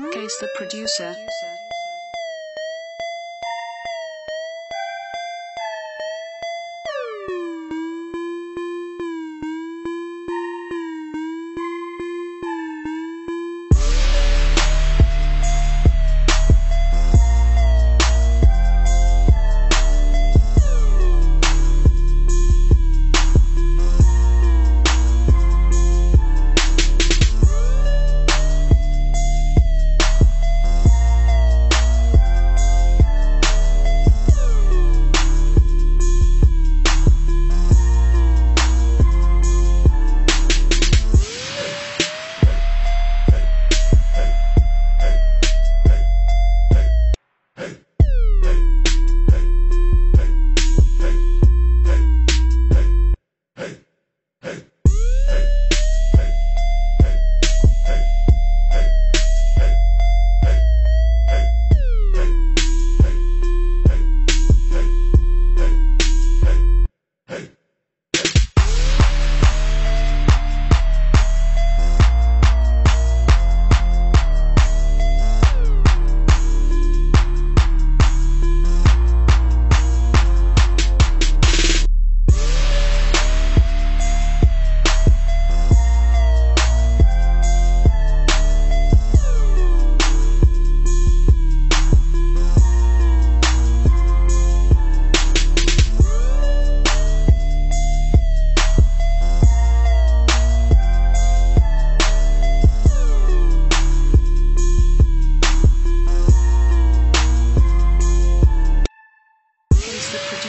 Case the producer.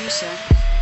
Producer.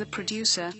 the producer.